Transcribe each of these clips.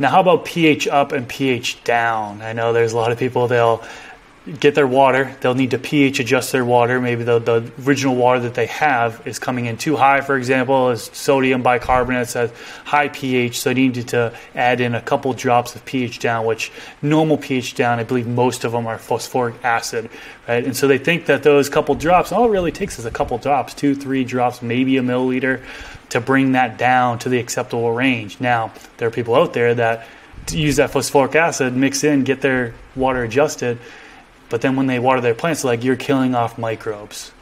Now, how about pH up and pH down? I know there's a lot of people, they'll get their water. They'll need to pH adjust their water. Maybe the, the original water that they have is coming in too high, for example, as sodium bicarbonate has high pH. So they need to add in a couple drops of pH down, which normal pH down, I believe most of them are phosphoric acid, right? And so they think that those couple drops, all it really takes is a couple drops, two, three drops, maybe a milliliter to bring that down to the acceptable range. Now, there are people out there that use that phosphoric acid, mix in, get their water adjusted but then when they water their plants, like you're killing off microbes.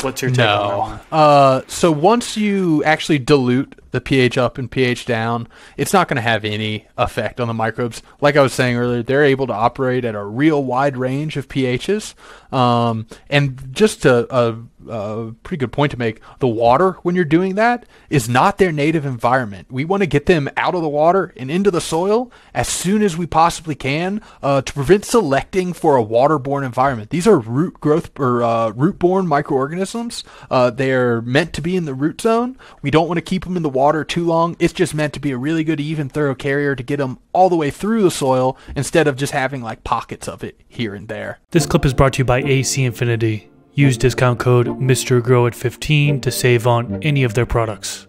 What's your take no. on that? Uh, so once you actually dilute the pH up and pH down, it's not going to have any effect on the microbes. Like I was saying earlier, they're able to operate at a real wide range of pHs. Um, and just a, a, a, pretty good point to make the water, when you're doing that, is not their native environment. We want to get them out of the water and into the soil as soon as we possibly can uh, to prevent selecting for a waterborne environment. These are root growth or uh, root-borne microorganisms. Uh, they're meant to be in the root zone. We don't want to keep them in the water too long. It's just meant to be a really good, even, thorough carrier to get them all the way through the soil instead of just having like pockets of it here and there. This clip is brought to you by AC Infinity. Use discount code MrGrow at 15 to save on any of their products.